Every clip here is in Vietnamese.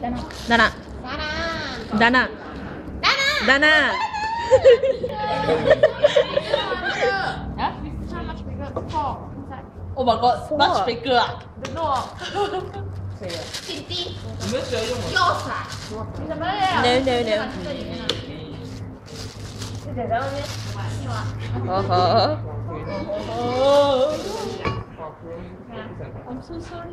Dana. Dana. Dana. Dana. Huh? much bigger. Four. Oh my god, much bigger. Don't know. Tinty. Yours ah. It's a Malay. Nếu, nếu, nếu. Ờ hờ. I'm so sorry.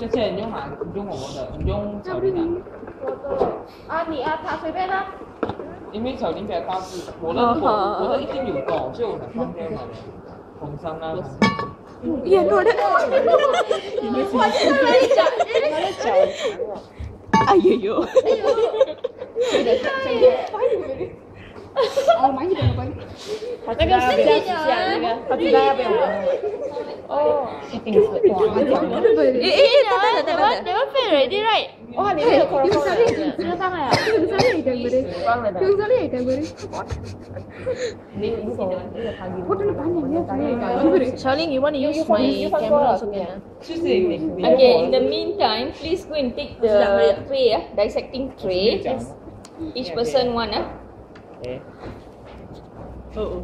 谢谢，你用哪？你用我们的，你用小林的。我的啊，你啊，他随便啦、因为小林比较，我的我我的一定有够，所以我很方便嘛。红山啊。耶，诺的。你们说是哪里讲？哪里讲？哎呦呦！哎呦呦！哎呦呦！哦，慢一点，慢一点。那个是你啊，那个他不要不要。think it's like, wow, I think what about it? Eh, eh, tak tak tak tak. That one fail already right? Oh, ni dia korang. Yung sali, yung sali. Yung sali item beri. Yung sali item beri. What do you want? Charling, you want to use my camera also can. Okay, in the meantime, please go and take the tray, uh, dissecting tray. Each person one, ah. Uh. Oh.